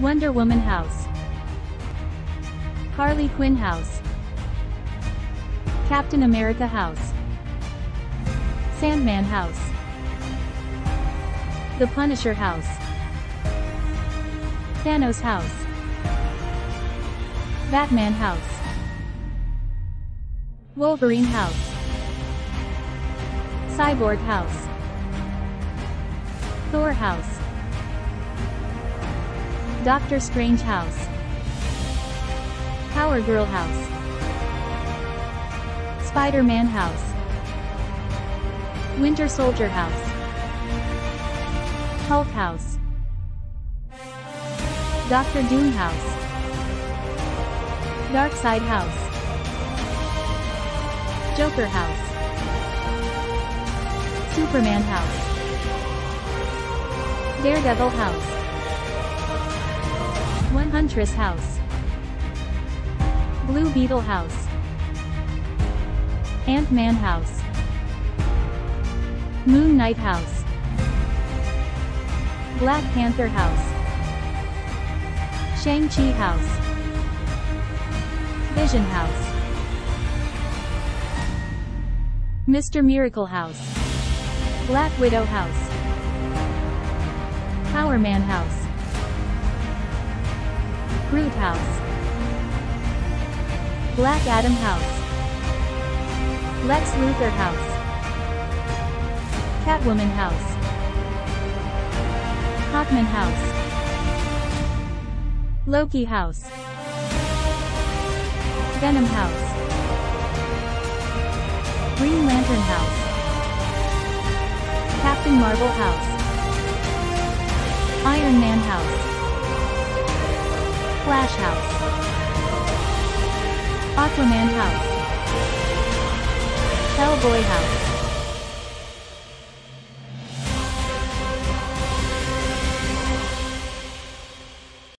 Wonder Woman house. Harley Quinn house. Captain America house. Sandman house. The Punisher house. Thanos house. Batman house. Wolverine house. Cyborg house. Thor house. Doctor Strange house. Power Girl house. Spider-Man house. Winter Soldier house. Hulk house. Doctor Doom house. Darkseid house. Joker house. Superman house. Daredevil house. Huntress house. Blue Beetle house. Ant-Man house. Moon Knight house. Black Panther house. Shang-Chi house. Vision house. Mr. Miracle house. Black Widow house. Power Man house. Groot house. Black Adam house. Lex Luthor house. Catwoman house. Hawkman house. Loki house. Venom house. Green Lantern house. Captain Marvel house. Iron Man house. Flash house. Aquaman house. Hellboy house.